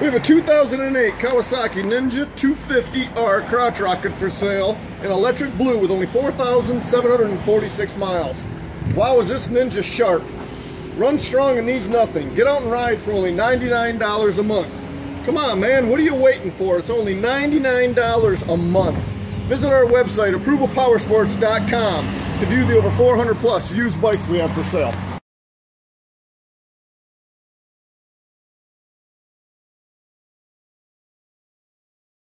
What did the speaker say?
We have a 2008 Kawasaki Ninja 250R crotch rocket for sale in electric blue with only 4,746 miles. Wow, is this Ninja sharp. Runs strong and needs nothing. Get out and ride for only $99 a month. Come on, man, what are you waiting for? It's only $99 a month. Visit our website, approvalpowersports.com, to view the over 400 plus used bikes we have for sale.